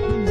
Bye.